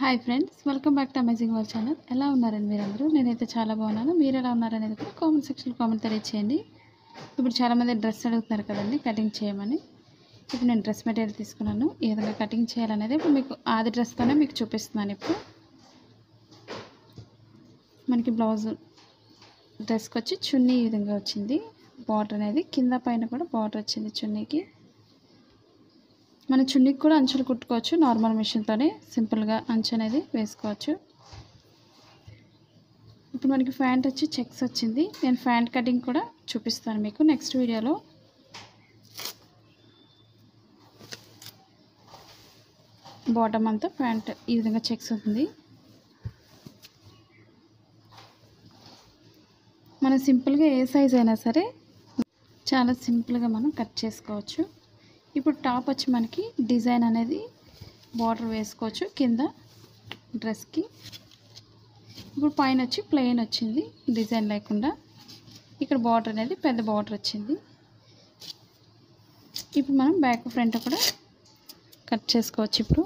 Hi friends welcome back to amazing world channel ఎలా ఉన్నారండి మీరందరూ? నేనైతే చాలా బాగున్నాను. మీరు ఎలా ఉన్నారనేది కూడా కామెంట్ సెక్షన్ కామెంట్ తెలియచేయండి. ఇప్పుడు చాలామంది డ్రెస్ అడుగుతున్నారు కదండి కటింగ్ చేయమని. ఇప్పుడు నేను డ్రెస్ మెటీరియల్ తీసుకున్నాను. ఏ విధంగా కటింగ్ చేయాలనేది ఇప్పుడు మీకు ఆది డ్రెస్తోనే మీకు చూపిస్తున్నాను ఇప్పుడు. మనకి బ్లౌజ్ డ్రెస్కి వచ్చి చున్నీ ఈ విధంగా వచ్చింది. బార్డర్ అనేది కింద పైన కూడా బార్డర్ వచ్చింది చున్నీకి. మన చున్నీకి కూడా అంచులు కుట్టుకోవచ్చు. నార్మల్ మిషన్తోనే సింపుల్గా అంచు అనేది వేసుకోవచ్చు. ఇప్పుడు మనకి ఫ్యాంట్ వచ్చి చెక్స్ వచ్చింది. నేను ఫ్యాంట్ కటింగ్ కూడా చూపిస్తాను మీకు నెక్స్ట్ వీడియోలో. బాటమ్ అంతా ప్యాంట్ ఈ విధంగా చెక్స్ ఉంది మనం సింపుల్గా ఏ సైజ్ అయినా సరే చాలా సింపుల్గా మనం కట్ చేసుకోవచ్చు. ఇప్పుడు టాప్ వచ్చి మనకి డిజైన్ అనేది బార్డర్ వేసుకోవచ్చు కింద డ్రెస్కి. ఇప్పుడు పైన వచ్చి ప్లెయిన్ వచ్చింది డిజైన్ లేకుండా. ఇక్కడ బార్డర్ అనేది పెద్ద బార్డర్ వచ్చింది. ఇప్పుడు మనం బ్యాక్ ఫ్రంట్ కూడా కట్ చేసుకోవచ్చు ఇప్పుడు.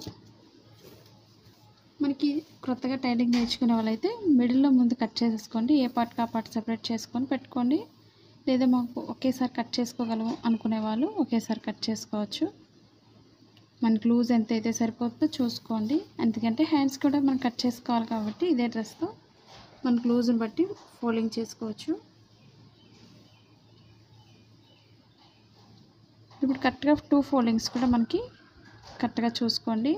మనకి కొత్తగా టైలింగ్ నేర్చుకునే వాళ్ళైతే మిడిల్లో ముందు కట్ చేసేసుకోండి ఏ పార్ట్కి ఆ పార్ట్ సెపరేట్ చేసుకొని పెట్టుకోండి. లేదా మాకు ఒకేసారి కట్ చేసుకోగలము అనుకునే వాళ్ళు ఒకేసారి కట్ చేసుకోవచ్చు. మనకి లూజ్ ఎంత అయితే సరిపోతుందో చూసుకోండి. ఎందుకంటే హ్యాండ్స్ కూడా మనం కట్ చేసుకోవాలి కాబట్టి ఇదే డ్రెస్తో మనకు లూజ్ని బట్టి ఫోల్డింగ్ చేసుకోవచ్చు. ఇప్పుడు కరెక్ట్గా టూ ఫోల్డింగ్స్ కూడా మనకి కరెక్ట్గా చూసుకోండి.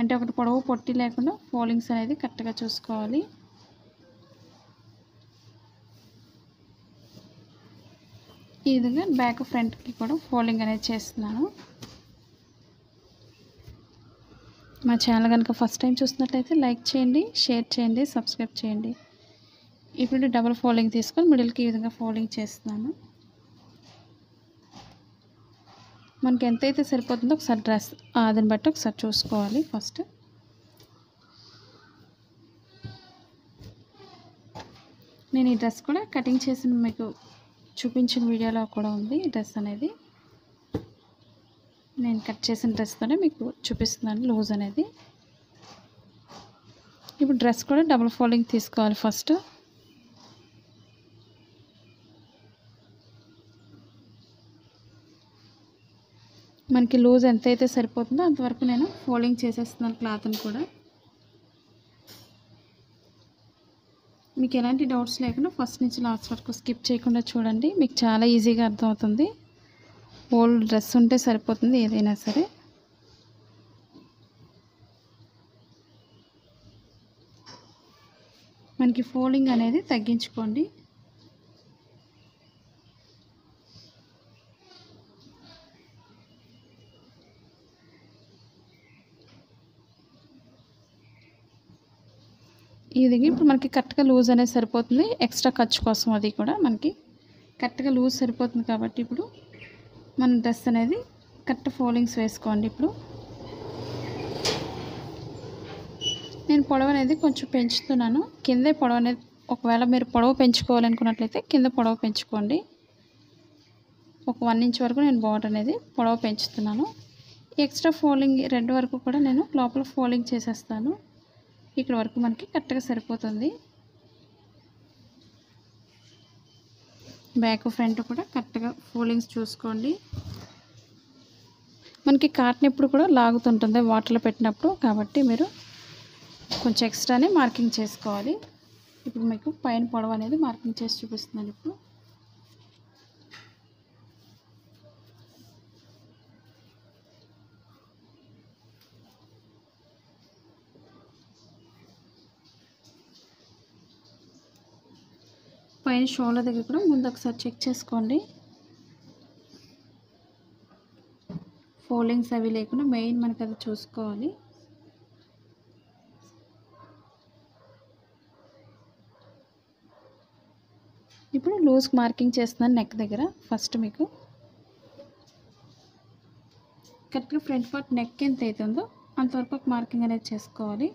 అంటే ఒకటి పొడవు పొట్టి లేకుండా ఫోల్డింగ్స్ అనేది కరెక్ట్గా చూసుకోవాలి. ఈ విధంగా బ్యాక్ ఫ్రంట్కి కూడా ఫోల్డింగ్ అనేది చేస్తున్నాను. మా ఛానల్ కనుక ఫస్ట్ టైం చూసినట్లయితే లైక్ చేయండి షేర్ చేయండి సబ్స్క్రైబ్ చేయండి. ఇప్పుడు డబుల్ ఫోల్డింగ్ తీసుకొని మిడిల్కి ఈ విధంగా ఫోల్డింగ్ చేస్తున్నాను. మనకి ఎంతైతే సరిపోతుందో ఒకసారి డ్రెస్ దాన్ని బట్టి ఒకసారి చూసుకోవాలి ఫస్ట్. నేను ఈ డ్రెస్ కూడా కటింగ్ చేసిన మీకు చూపించిన వీడియోలో కూడా ఉంది డ్రెస్ అనేది. నేను కట్ చేసిన డ్రెస్తోనే మీకు చూపిస్తున్నాను లూజ్ అనేది. ఇప్పుడు డ్రెస్ కూడా డబుల్ ఫోల్డింగ్ తీసుకోవాలి ఫస్ట్. మనకి లూజ్ ఎంతైతే సరిపోతుందో అంతవరకు నేను ఫోల్డింగ్ చేసేస్తున్నాను క్లాత్ని కూడా. మీకు ఎలాంటి డౌట్స్ లేకుండా ఫస్ట్ నుంచి లాస్ట్ వరకు స్కిప్ చేయకుండా చూడండి. మీకు చాలా ఈజీగా అర్థమవుతుంది. ఓల్డ్ డ్రెస్ ఉంటే సరిపోతుంది ఏదైనా సరే. మనకి ఫోల్డింగ్ అనేది తగ్గించుకోండి. ఈ ఇప్పుడు మనకి కరెక్ట్గా లూజ్ అనేది సరిపోతుంది. ఎక్స్ట్రా ఖర్చు కోసం అది కూడా మనకి కరెక్ట్గా లూజ్ సరిపోతుంది కాబట్టి ఇప్పుడు మన డ్రెస్ అనేది కరెక్ట్ ఫోల్డింగ్స్ వేసుకోండి ఇప్పుడు. నేను పొడవు అనేది కొంచెం పెంచుతున్నాను. కిందే పొడవు అనేది ఒకవేళ మీరు పొడవు పెంచుకోవాలనుకున్నట్లయితే కింద పొడవు పెంచుకోండి. ఒక వన్ ఇంచ్ వరకు నేను బార్డర్ అనేది పొడవు పెంచుతున్నాను. ఎక్స్ట్రా ఫోల్డింగ్ రెండు వరకు కూడా నేను లోపల ఫోల్డింగ్ చేసేస్తాను. ఇక్కడ వరకు మనకి కరెక్ట్గా సరిపోతుంది. బ్యాక్ ఫ్రంట్ కూడా కరెక్ట్గా ఫోల్డింగ్స్ చూసుకోండి. మనకి కాటన్ ఎప్పుడు కూడా లాగుతుంటుంది వాటర్లో పెట్టినప్పుడు. కాబట్టి మీరు కొంచెం ఎక్స్ట్రానే మార్కింగ్ చేసుకోవాలి. ఇప్పుడు మీకు పైన పొడవు అనేది మార్కింగ్ చేసి చూపిస్తున్నాను ఇప్పుడు. పైన షోల దగ్గర కూడా ముందు ఒకసారి చెక్ చేసుకోండి. ఫోల్డింగ్స్ అవి లేకుండా మెయిన్ మనకి అది చూసుకోవాలి. ఇప్పుడు లూజ్ మార్కింగ్ చేస్తున్నాను నెక్ దగ్గర ఫస్ట్ మీకు. కరెక్ట్గా ఫ్రంట్ పార్ట్ నెక్ ఎంత అవుతుందో అంతవరకు మార్కింగ్ అనేది చేసుకోవాలి.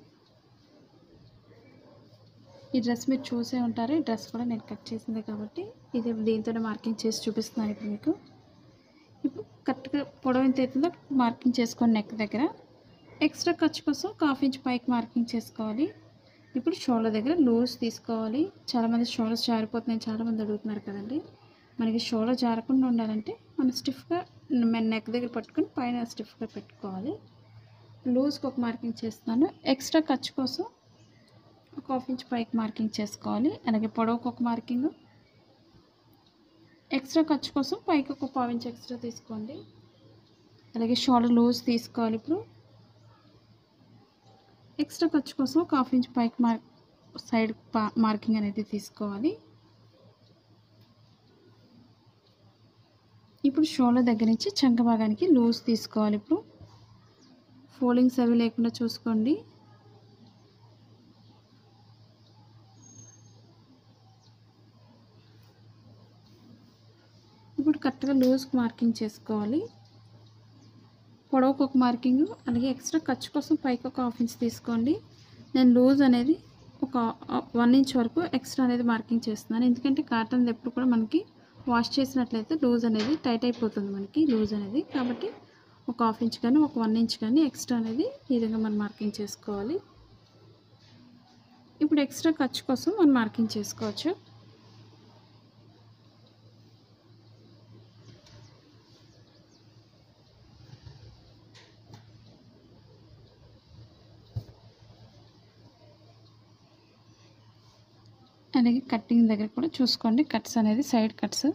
ఈ డ్రెస్ మీరు చూసే ఉంటారు. ఈ డ్రెస్ కూడా నేను కట్ చేసింది కాబట్టి ఇది దీంతోనే మార్కింగ్ చేసి చూపిస్తున్నాను ఇప్పుడు మీకు. ఇప్పుడు కరెక్ట్గా పొడవు ఎంత అవుతుందో మార్కింగ్ చేసుకోండి నెక్ దగ్గర. ఎక్స్ట్రా ఖర్చు కోసం ఒక హాఫ్ ఇంచ్ పైకి మార్కింగ్ చేసుకోవాలి. ఇప్పుడు షోల్డర్ దగ్గర లూజ్ తీసుకోవాలి. చాలామంది షోల్డర్స్ జారిపోతున్నాయి చాలామంది అడుగుతున్నారు కదండి. మనకి షోల్డర్ జారకుండా ఉండాలంటే మనం స్టిఫ్గా నెక్ దగ్గర పట్టుకొని పైన స్టిఫ్గా పెట్టుకోవాలి. లూజ్కి ఒక మార్కింగ్ చేస్తున్నాను. ఎక్స్ట్రా ఖర్చు కోసం ఒక హాఫ్ ఇంచ్ పైకి మార్కింగ్ చేసుకోవాలి. అలాగే పొడవుకు ఒక మార్కింగ్. ఎక్స్ట్రా ఖర్చు కోసం పైకి ఒక పావు ఇంచ్ ఎక్స్ట్రా తీసుకోండి. అలాగే షోల్డర్ లూజ్ తీసుకోవాలి ఇప్పుడు. ఎక్స్ట్రా ఖర్చు కోసం ఒక హాఫ్ ఇంచ్ పైకి మార్క్ సైడ్ మార్కింగ్ అనేది తీసుకోవాలి. ఇప్పుడు షోల్డర్ దగ్గర నుంచి చంక భాగానికి లూజ్ తీసుకోవాలి ఇప్పుడు. ఫోల్డింగ్స్ అవి లేకుండా చూసుకోండి ఇప్పుడు కరెక్ట్గా లూజ్ మార్కింగ్ చేసుకోవాలి. పొడవుకు ఒక మార్కింగ్ అలాగే ఎక్స్ట్రా ఖర్చు కోసం పైకి ఒక హాఫ్ ఇంచ్ తీసుకోండి. నేను లూజ్ అనేది ఒక వన్ ఇంచ్ వరకు ఎక్స్ట్రా అనేది మార్కింగ్ చేస్తున్నాను. ఎందుకంటే కాటన్ ఎప్పుడు కూడా మనకి వాష్ చేసినట్లయితే లూజ్ అనేది టైట్ అయిపోతుంది మనకి లూజ్ అనేది. కాబట్టి ఒక హాఫ్ ఇంచ్ కానీ ఒక వన్ ఇంచ్ కానీ ఎక్స్ట్రా అనేది ఈ విధంగా మనం మార్కింగ్ చేసుకోవాలి. ఇప్పుడు ఎక్స్ట్రా ఖర్చు కోసం మనం మార్కింగ్ చేసుకోవచ్చు. అలాగే కట్టింగ్ దగ్గర కూడా చూసుకోండి. కట్స్ అనేది సైడ్ కట్స్.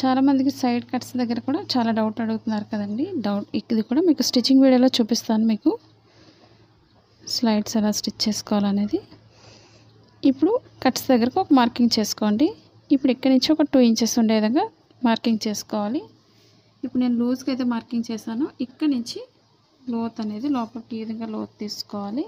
చాలామందికి సైడ్ కట్స్ దగ్గర కూడా చాలా డౌట్ అడుగుతున్నారు కదండి. డౌట్ ఇది కూడా మీకు స్టిచ్చింగ్ వీడియోలో చూపిస్తాను మీకు. స్లైడ్స్ ఎలా స్టిచ్ చేసుకోవాలనేది. ఇప్పుడు కట్స్ దగ్గరకు ఒక మార్కింగ్ చేసుకోండి. ఇప్పుడు ఇక్కడి నుంచి ఒక టూ ఇంచెస్ ఉండే విధంగా మార్కింగ్ చేసుకోవాలి. ఇప్పుడు నేను లూజ్గా అయితే మార్కింగ్ చేశాను. ఇక్కడి నుంచి లోత్ అనేది లోపలికి ఈ విధంగా లోత్ తీసుకోవాలి.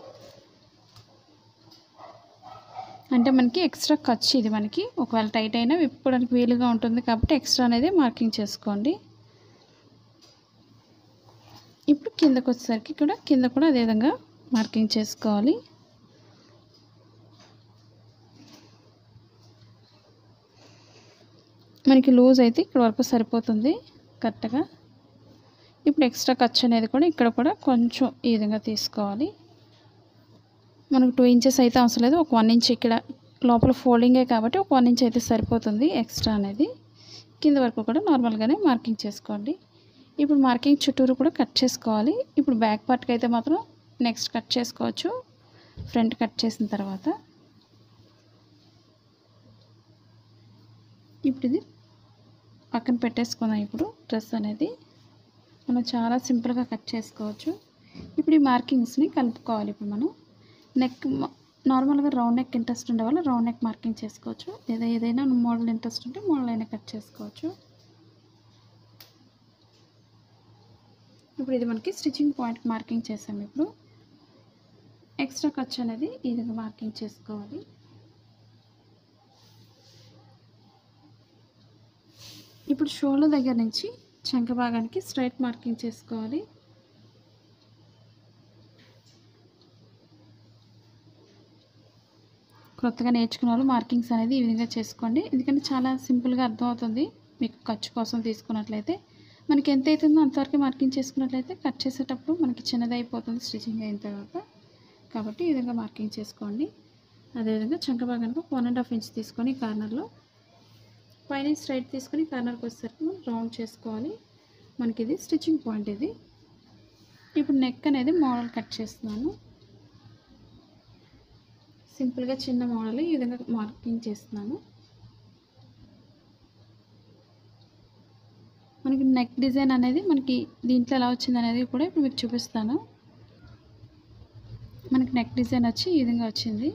అంటే మనకి ఎక్స్ట్రా ఖర్చు ఇది మనకి. ఒకవేళ టైట్ అయినా విప్పుకోవడానికి వీలుగా ఉంటుంది కాబట్టి ఎక్స్ట్రా అనేది మార్కింగ్ చేసుకోండి. ఇప్పుడు కిందకు వచ్చేసరికి కూడా కింద కూడా అదే విధంగా మార్కింగ్ చేసుకోవాలి. మనకి లూజ్ అయితే ఇక్కడ వరకు సరిపోతుంది కరెక్ట్గా. ఇప్పుడు ఎక్స్ట్రా ఖర్చు అనేది కూడా ఇక్కడ కూడా కొంచెం ఈ విధంగా తీసుకోవాలి. మనకు టూ ఇంచెస్ అయితే అవసరం లేదు. ఒక వన్ ఇంచ్ ఇక్కడ లోపల ఫోల్డింగే కాబట్టి ఒక వన్ ఇంచ్ అయితే సరిపోతుంది ఎక్స్ట్రా అనేది. కింద వరకు కూడా నార్మల్గానే మార్కింగ్ చేసుకోండి. ఇప్పుడు మార్కింగ్ చుట్టూరు కూడా కట్ చేసుకోవాలి. ఇప్పుడు బ్యాక్ పార్ట్కి అయితే మాత్రం నెక్స్ట్ కట్ చేసుకోవచ్చు. ఫ్రంట్ కట్ చేసిన తర్వాత. ఇప్పుడు ఇది పక్కన పెట్టేసుకుందాం ఇప్పుడు డ్రెస్ అనేది మనం చాలా సింపుల్గా కట్ చేసుకోవచ్చు. ఇప్పుడు ఈ మార్కింగ్స్ని కలుపుకోవాలి. ఇప్పుడు మనం నెక్ నార్మల్గా రౌండ్ నెక్ ఇంట్రెస్ట్ ఉండే వాళ్ళు రౌండ్ నెక్ మార్కింగ్ చేసుకోవచ్చు. లేదా ఏదైనా మోడల్ ఇంట్రెస్ట్ ఉంటే మోడల్ అయినా కట్ చేసుకోవచ్చు. ఇప్పుడు ఇది మనకి స్టిచ్చింగ్ పాయింట్ మార్కింగ్ చేసాము ఇప్పుడు. ఎక్స్ట్రా ఖర్చు అనేది ఈ విధంగా మార్కింగ్ చేసుకోవాలి. ఇప్పుడు షోల దగ్గర నుంచి చంక భాగానికి స్ట్రైట్ మార్కింగ్ చేసుకోవాలి. కొత్తగా నేర్చుకున్న వాళ్ళు మార్కింగ్స్ అనేది ఈ విధంగా చేసుకోండి. ఎందుకంటే చాలా సింపుల్గా అర్థమవుతుంది మీకు ఖర్చు కోసం తీసుకున్నట్లయితే. మనకి ఎంత అవుతుందో అంతవరకు మార్కింగ్ చేసుకున్నట్లయితే కట్ చేసేటప్పుడు మనకి చిన్నదైపోతుంది స్టిచ్చింగ్ అయిన తర్వాత. కాబట్టి ఈ విధంగా మార్కింగ్ చేసుకోండి. అదేవిధంగా చంక భాగానికి వన్ అండ్ హాఫ్ ఇంచ్ తీసుకొని కార్నర్లో పైన స్ట్రైట్ తీసుకొని కార్నర్కి వచ్చేసరికి మనం రౌండ్ చేసుకోవాలి. మనకి ఇది స్టిచ్చింగ్ పాయింట్ ఇది. ఇప్పుడు నెక్ అనేది మోడల్ కట్ చేస్తున్నాను. సింపుల్గా చిన్న మోడల్ ఈ విధంగా మార్కింగ్ చేస్తున్నాను. మనకి నెక్ డిజైన్ అనేది మనకి దీంట్లో ఎలా వచ్చింది అనేది కూడా ఇప్పుడు మీకు చూపిస్తాను. మనకి నెక్ డిజైన్ వచ్చి ఈ విధంగా వచ్చింది.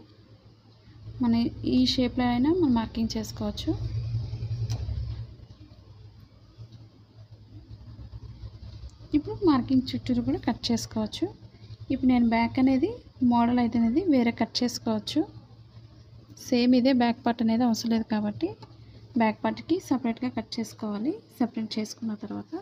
మన ఈ షేప్లో అయినా మనం మార్కింగ్ చేసుకోవచ్చు. ఇప్పుడు మార్కింగ్ చుట్టూరు కూడా కట్ చేసుకోవచ్చు. ఇప్పుడు నేను బ్యాక్ అనేది మోడల్ అయితే అనేది వేరే కట్ చేసుకోవచ్చు. సేమ్ ఇదే బ్యాక్ పార్ట్ అనేది అవసరం లేదు కాబట్టి బ్యాక్ పార్ట్కి సపరేట్గా కట్ చేసుకోవాలి. సపరేట్ చేసుకున్న తర్వాత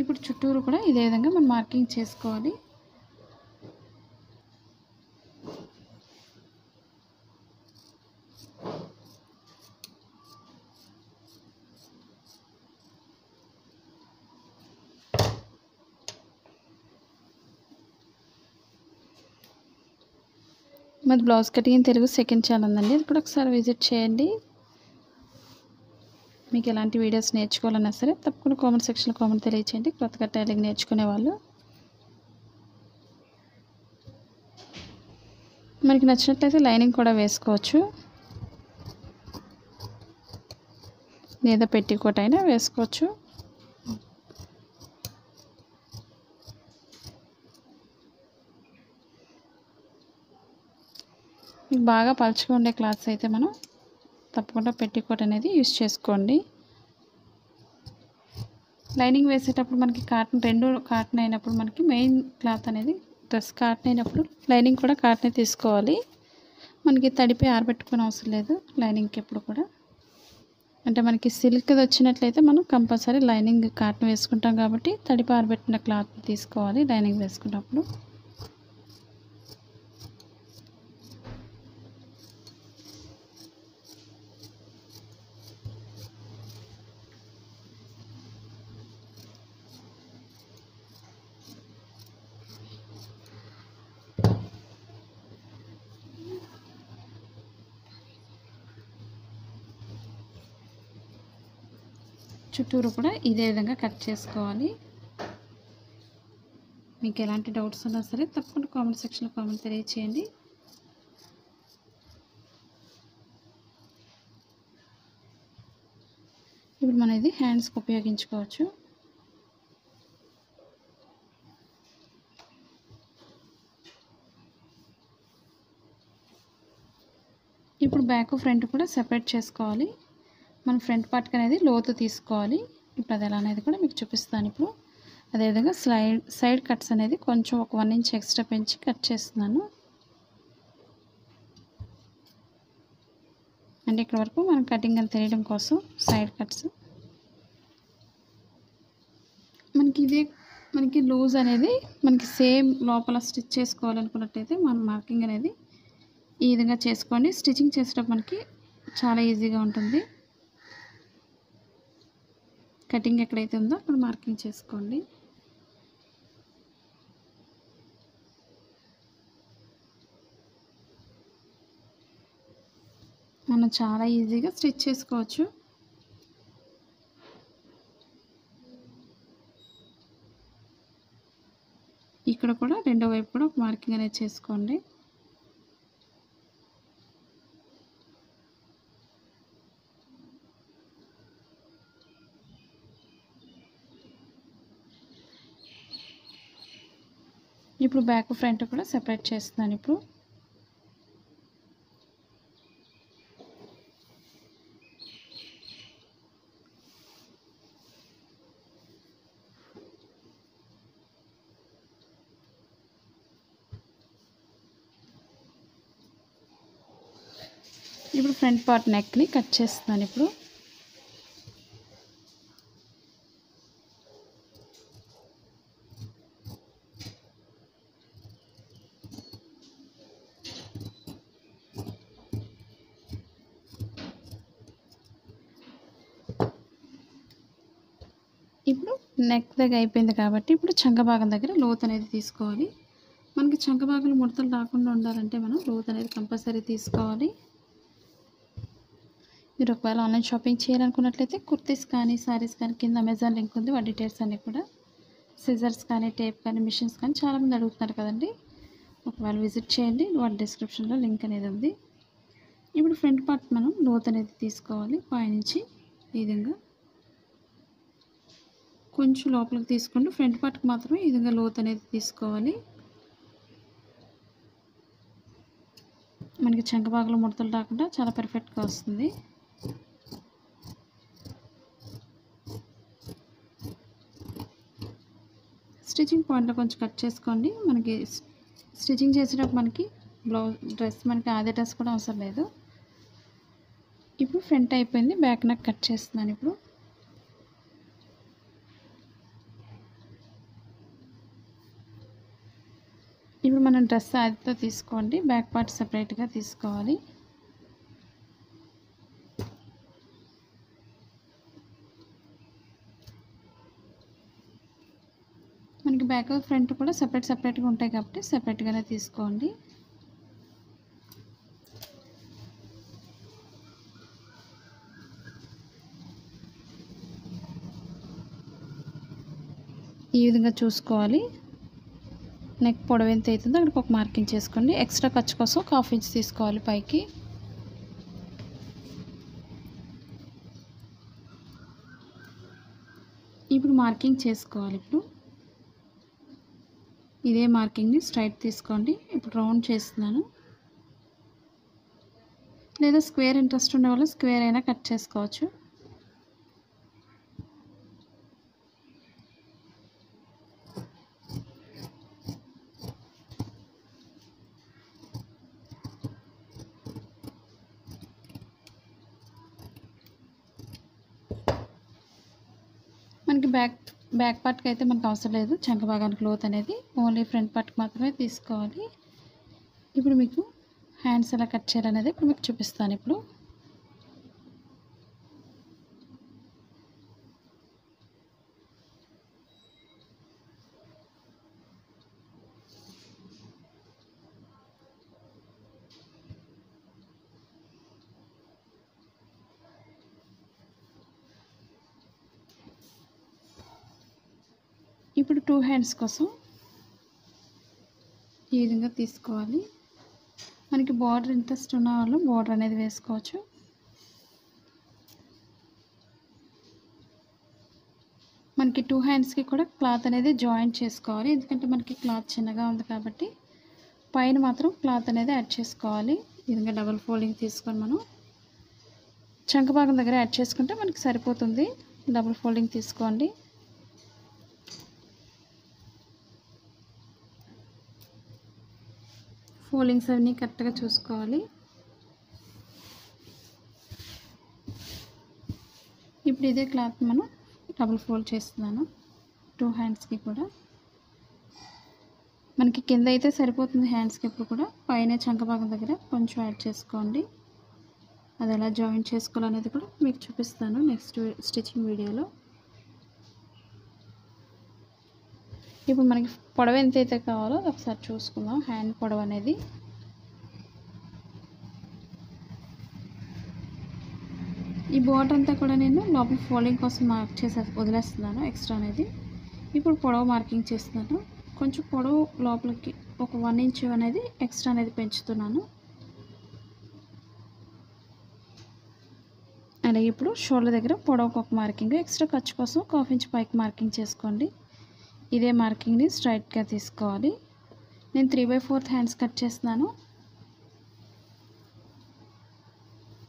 ఇప్పుడు చుట్టూరు కూడా ఇదే విధంగా మనం మార్కింగ్ చేసుకోవాలి. మాది blouse cutting Telugu second channel అండి. అది కూడా ఒకసారి విజిట్ చేయండి. మీకు ఎలాంటి వీడియోస్ నేర్చుకోవాలన్నా సరే తప్పకుండా కామెంట్ సెక్షన్లో కామెంట్ తెలియచేయండి. కొత్తగా టైలింగ్ నేర్చుకునే వాళ్ళు. మనకి నచ్చినట్లయితే లైనింగ్ కూడా వేసుకోవచ్చు. లేదా పెట్టికోట్ అయినా వేసుకోవచ్చు. మీకు బాగా పలుచుగా ఉండే క్లాత్స్ అయితే మనం తప్పకుండా పెట్టికోట్ అనేది యూస్ చేసుకోండి. లైనింగ్ వేసేటప్పుడు మనకి కాటన్ రెండు కాటన్ అయినప్పుడు మనకి మెయిన్ క్లాత్ అనేది డ్రెస్ కాటన్ అయినప్పుడు లైనింగ్ కూడా కాటనే తీసుకోవాలి. మనకి తడిపి ఆరబెట్టుకునే అవసరం లేదు లైనింగ్కి ఎప్పుడు కూడా. అంటే మనకి సిల్క్ది వచ్చినట్లయితే మనం కంపల్సరీ లైనింగ్ కాటన్ వేసుకుంటాం కాబట్టి తడిపి ఆరబెట్టిన క్లాత్ తీసుకోవాలి లైనింగ్ వేసుకున్నప్పుడు. చుట్టూరు కూడా ఇదే విధంగా కట్ చేసుకోవాలి. మీకు ఎలాంటి డౌట్స్ ఉన్నా సరే తప్పకుండా కామెంట్ సెక్షన్లో కామెంట్ తెలియచేయండి. ఇప్పుడు మనం ఇది హ్యాండ్స్కి ఉపయోగించుకోవచ్చు. ఇప్పుడు బ్యాక్ ఫ్రంట్ కూడా సెపరేట్ చేసుకోవాలి. మన ఫ్రంట్ పార్ట్కి అనేది లోతు తీసుకోవాలి. ఇప్పుడు అది ఎలా అనేది కూడా మీకు చూపిస్తాను ఇప్పుడు. అదేవిధంగా స్లైడ్ సైడ్ కట్స్ అనేది కొంచెం ఒక వన్ ఇంచ్ ఎక్స్ట్రా పెంచి కట్ చేస్తున్నాను. అంటే ఇక్కడ వరకు మనం కటింగ్ అని తెలియడం కోసం సైడ్ కట్స్. మనకి ఇదే మనకి లూజ్ అనేది మనకి సేమ్ లోపల స్టిచ్ చేసుకోవాలనుకున్నట్టయితే మనం మార్కింగ్ అనేది ఈ విధంగా చేసుకోండి. స్టిచ్చింగ్ చేసేటప్పుడు మనకి చాలా ఈజీగా ఉంటుంది. కటింగ్ ఎక్కడైతే ఉందో అక్కడ మార్కింగ్ చేసుకోండి. మనం చాలా ఈజీగా స్టిచ్ చేసుకోవచ్చు. ఇక్కడ కూడా రెండో వైపు కూడా ఒక మార్కింగ్ అనేది చేసుకోండి. ఇప్పుడు బ్యాక్ ఫ్రంట్ కూడా సెపరేట్ చేస్తున్నాను ఇప్పుడు. ఇప్పుడు ఫ్రంట్ పార్ట్ నెక్ని కట్ చేస్తున్నాను ఇప్పుడు ఇప్పుడు నెక్ దగ్గర అయిపోయింది కాబట్టి ఇప్పుడు చంకభాగం దగ్గర లోత్ అనేది తీసుకోవాలి. మనకి చంకభాగంలో ముడతలు రాకుండా ఉండాలంటే మనం లోత్ అనేది కంపల్సరీ తీసుకోవాలి. మీరు ఒకవేళ ఆన్లైన్ షాపింగ్ చేయాలనుకున్నట్లయితే కుర్తీస్ కానీ శారీస్ కానీ కింద అమెజాన్ లింక్ ఉంది. వాటి డీటెయిల్స్ అన్నీ కూడా సిజర్స్ కానీ టేప్ కానీ మిషన్స్ కానీ చాలామంది అడుగుతున్నారు కదండి. ఒకవేళ విజిట్ చేయండి. వాటి డిస్క్రిప్షన్లో లింక్ అనేది ఉంది. ఇప్పుడు ఫ్రంట్ పార్ట్ మనం లోత్ అనేది తీసుకోవాలి. పైనుంచి ఈ విధంగా కొంచెం లోపలికి తీసుకుంటూ ఫ్రంట్ పార్ట్కి మాత్రమే ఈ విధంగా లోత్ అనేది తీసుకోవాలి. మనకి చెంకబాగులు ముడతలు రాకుండా చాలా పర్ఫెక్ట్గా వస్తుంది. స్టిచ్చింగ్ పాయింట్లో కొంచెం కట్ చేసుకోండి. మనకి స్టిచ్చింగ్ చేసేటప్పుడు మనకి బ్లౌజ్ డ్రెస్ మనకి అదే డ్రెస్ కూడా అవసరం లేదు. ఇప్పుడు ఫ్రంట్ అయిపోయింది. బ్యాక్ నాకు కట్ చేస్తున్నాను ఇప్పుడు ఇప్పుడు మనం డ్రెస్ అదితో తీసుకోండి బ్యాక్ పార్ట్ సపరేట్గా తీసుకోవాలి. మనకి బ్యాక్ ఫ్రంట్ కూడా సపరేట్ సపరేట్గా ఉంటాయి కాబట్టి సపరేట్గానే తీసుకోండి. ఈ విధంగా చూసుకోవాలి. నెక్ పొడవు ఎంత అవుతుందో అక్కడికి ఒక మార్కింగ్ చేసుకోండి. ఎక్స్ట్రా ఖర్చు కోసం ఒక హాఫ్ ఇంచ్ తీసుకోవాలి పైకి. ఇప్పుడు మార్కింగ్ చేసుకోవాలి ఇప్పుడు. ఇదే మార్కింగ్ని స్ట్రైట్ తీసుకోండి. ఇప్పుడు రౌండ్ చేస్తున్నాను. లేదా స్క్వేర్ ఇంట్రెస్ట్ ఉండే వాళ్ళు స్క్వేర్ అయినా కట్ చేసుకోవచ్చు. బ్యాక్ బ్యాక్ పార్ట్కి అయితే మనకు అవసరం లేదు. చంక భాగానికి క్లోత్ అనేది ఓన్లీ ఫ్రంట్ పార్ట్కి మాత్రమే తీసుకోవాలి. ఇప్పుడు మీకు హ్యాండ్స్ ఎలా కట్ చేయాలనేది ఇప్పుడు మీకు చూపిస్తాను. ఇప్పుడు ఇప్పుడు టూ హ్యాండ్స్ కోసం ఈ విధంగా తీసుకోవాలి. మనకి బార్డర్ ఇంట్రెస్ట్ ఉన్న వాళ్ళు బార్డర్ అనేది వేసుకోవచ్చు. మనకి టూ హ్యాండ్స్కి కూడా క్లాత్ అనేది జాయింట్ చేసుకోవాలి. ఎందుకంటే మనకి క్లాత్ చిన్నగా ఉంది కాబట్టి పైన మాత్రం క్లాత్ అనేది యాడ్ చేసుకోవాలి. ఈ విధంగా డబల్ ఫోల్డింగ్ తీసుకొని మనం చంక భాగం దగ్గర యాడ్ చేసుకుంటే మనకి సరిపోతుంది. డబుల్ ఫోల్డింగ్ తీసుకోండి. ఫోల్డింగ్స్ అన్నీ కరెక్ట్గా చూసుకోవాలి. ఇప్పుడు ఇదే క్లాత్ మనం డబుల్ ఫోల్డ్ చేస్తున్నాను. టూ హ్యాండ్స్కి కూడా. మనకి కింద అయితే సరిపోతుంది హ్యాండ్స్కి ఎప్పుడు కూడా. పైన చంక భాగం దగ్గర కొంచెం యాడ్ చేసుకోండి. అది ఎలా జాయిన్ చేసుకోవాలనేది కూడా మీకు చూపిస్తాను నెక్స్ట్ స్టిచ్చింగ్ వీడియోలో. ఇప్పుడు మనకి పొడవ ఎంత అయితే కావాలో ఒకసారి చూసుకుందాం. హ్యాండ్ పొడవ అనేది ఈ బోర్డర్ అంతా కూడా నేను లోపల ఫోల్డింగ్ కోసం మార్క్ చేసే వదిలేస్తున్నాను ఎక్స్ట్రా అనేది. ఇప్పుడు పొడవు మార్కింగ్ చేస్తున్నాను. కొంచెం పొడవు లోపలికి ఒక వన్ ఇంచ్ అనేది ఎక్స్ట్రా అనేది పెంచుతున్నాను. అలాగే ఇప్పుడు షోల్డర్ దగ్గర పొడవుకు ఒక మార్కింగ్ ఎక్స్ట్రా ఖర్చు కోసం ఒక హాఫ్ ఇంచ్ పైకి మార్కింగ్ చేసుకోండి. ఇదే మార్కింగ్ని స్ట్రైట్గా తీసుకోవాలి. నేను three by fourth hands cut చేస్తున్నాను.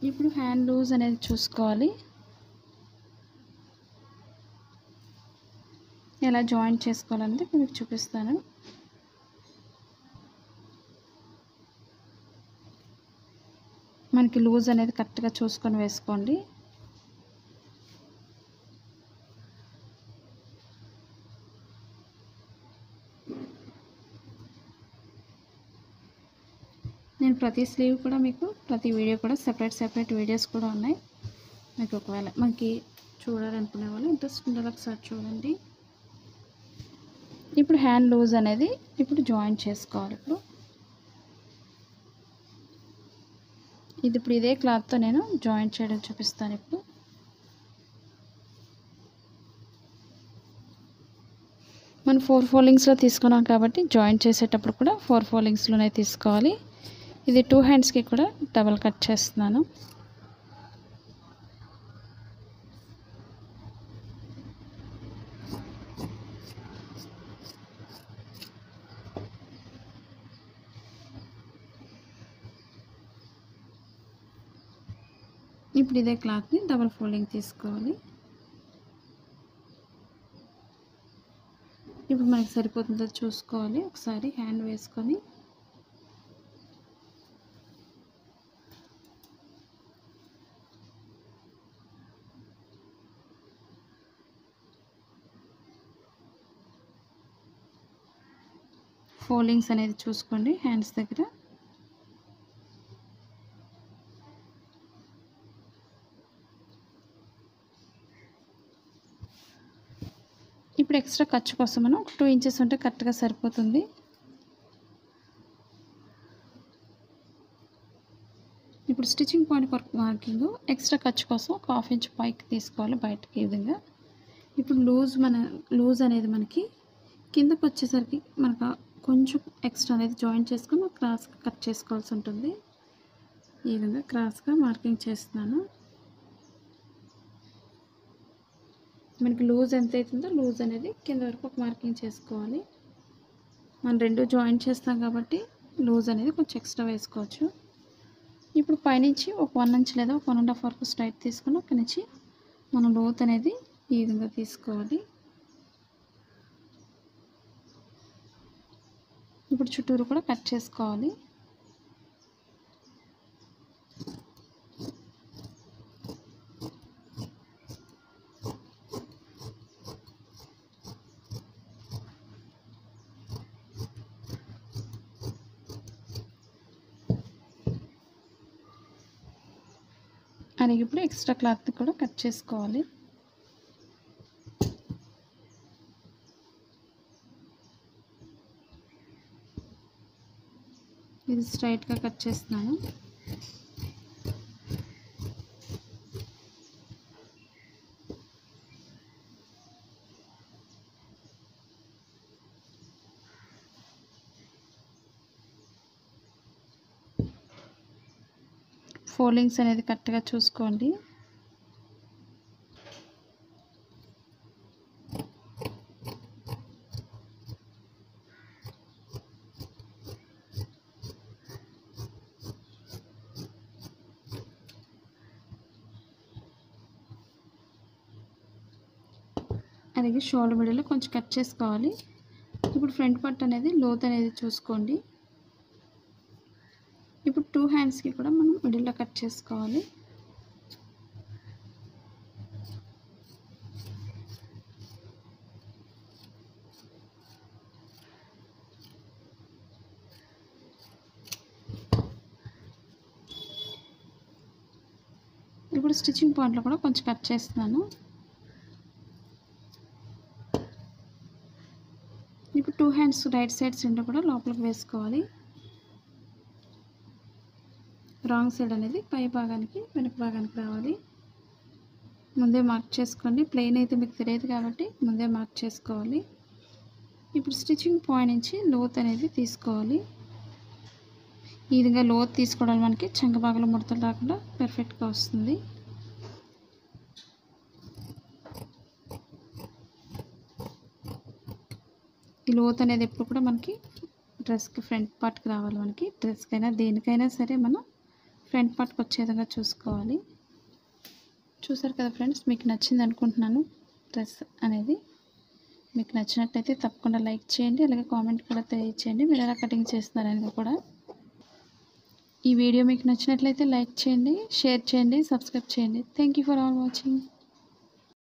ఇప్పుడు హ్యాండ్ లూజ్ అనేది చూసుకోవాలి. ఎలా జాయింట్ చేసుకోవాలనేది మీకు చూపిస్తాను. మనకి లూజ్ అనేది కరెక్ట్గా చూసుకొని వేసుకోండి. ప్రతి స్లీవ్ కూడా మీకు ప్రతి వీడియో కూడా సెపరేట్ సెపరేట్ వీడియోస్ కూడా ఉన్నాయి. మీకు ఒకవేళ మనకి చూడాలనుకునే వాళ్ళు ఇంట్రెస్ట్ ఉండాలి ఒకసారి చూడండి. ఇప్పుడు హ్యాండ్ లూజ్ అనేది ఇప్పుడు జాయిన్ చేసుకోవాలి ఇప్పుడు. ఇది ఇప్పుడు ఇదే క్లాత్తో నేను జాయిన్ చేయడం చూపిస్తాను ఇప్పుడు. మనం ఫోర్ ఫోల్డింగ్స్లో తీసుకున్నాం కాబట్టి జాయిన్ చేసేటప్పుడు కూడా ఫోర్ ఫోల్డింగ్స్లోనే తీసుకోవాలి. ఇది టూ హ్యాండ్స్కి కూడా డబల్ కట్ చేస్తున్నాను. ఇప్పుడు ఇదే క్లాత్ని డబల్ ఫోల్డింగ్ తీసుకోవాలి. ఇప్పుడు మనకి సరిపోతుందో చూసుకోవాలి. ఒకసారి హ్యాండ్ వేసుకొని ఫోల్డింగ్స్ అనేది చూసుకోండి హ్యాండ్స్ దగ్గర. ఇప్పుడు ఎక్స్ట్రా ఖర్చు కోసం మనం ఒక టూ ఇంచెస్ ఉంటే కరెక్ట్గా సరిపోతుంది. ఇప్పుడు stitching point work marking extra ఖర్చు కోసం ఒక హాఫ్ ఇంచ్ పైకి తీసుకోవాలి బయటకి ఈ విధంగా. ఇప్పుడు లూజ్ మన లూజ్ అనేది మనకి కిందకు వచ్చేసరికి మనకు కొంచెం ఎక్స్ట్రా అనేది జాయిన్ చేసుకుని క్రాస్గా కట్ చేసుకోవాల్సి ఉంటుంది. ఈ విధంగా క్రాస్గా మార్కింగ్ చేస్తున్నాను. మనకి లూజ్ ఎంత అవుతుందో లూజ్ అనేది కింద వరకు ఒక మార్కింగ్ చేసుకోవాలి. మనం రెండు జాయిన్ చేస్తాం కాబట్టి లూజ్ అనేది కొంచెం ఎక్స్ట్రా వేసుకోవచ్చు. ఇప్పుడు పైనుంచి ఒక వన్ ఇంచ్ లేదా ఒక వన్ అండ్ హాఫ్ వరకు స్ట్రైట్ తీసుకొని అక్కడి నుంచి మనం లోత్ అనేది ఈ విధంగా తీసుకోవాలి. ఇప్పుడు చుట్టూరు కూడా కట్ చేసుకోవాలి. అలాగే ఇప్పుడు ఎక్స్ట్రా క్లాత్ కూడా కట్ చేసుకోవాలి. ఇది స్ట్రైట్గా కట్ చేస్తున్నాను. ఫోల్డింగ్స్ అనేది కరెక్ట్గా చూసుకోండి. అలాగే షోల్డర్ మిడిల్లో కొంచెం కట్ చేసుకోవాలి. ఇప్పుడు ఫ్రంట్ పార్ట్ అనేది లోత్ అనేది చూసుకోండి. ఇప్పుడు టూ హ్యాండ్స్కి కూడా మనం మిడిల్లో కట్ చేసుకోవాలి. ఇప్పుడు స్టిచ్చింగ్ పాయింట్లో కూడా కొంచెం కట్ చేస్తున్నాను ఇప్పుడు టూ హ్యాండ్స్ రైట్ సైడ్స్ రెండు కూడా లోపలికి వేసుకోవాలి. రాంగ్ సైడ్ అనేది పై భాగానికి వెనక భాగానికి రావాలి. ముందే మార్క్ చేసుకోండి. ప్లెయిన్ అయితే మీకు తెలియదు కాబట్టి ముందే మార్క్ చేసుకోవాలి. ఇప్పుడు స్టిచ్చింగ్ పాయింట్ నుంచి లోత్ అనేది తీసుకోవాలి. ఈ విధంగా లోత్ తీసుకోవడం మనకి చంక భాగంలో ముడతలు రాకుండా పెర్ఫెక్ట్గా వస్తుంది. ఈ లోత్ అనేది ఎప్పుడు కూడా మనకి డ్రెస్కి ఫ్రంట్ పార్ట్కి రావాలి మనకి. డ్రెస్కైనా దేనికైనా సరే మనం ఫ్రంట్ పార్ట్కి వచ్చే విధంగా చూసుకోవాలి. చూసారు కదా ఫ్రెండ్స్ మీకు నచ్చింది అనుకుంటున్నాను డ్రెస్ అనేది. మీకు నచ్చినట్లయితే తప్పకుండా లైక్ చేయండి అలాగే కామెంట్ కూడా తెలియచేయండి. మీరు ఎలా కటింగ్ చేస్తున్నారనేది కూడా. ఈ వీడియో మీకు నచ్చినట్లయితే లైక్ చేయండి షేర్ చేయండి సబ్స్క్రైబ్ చేయండి. Thank you for all watching.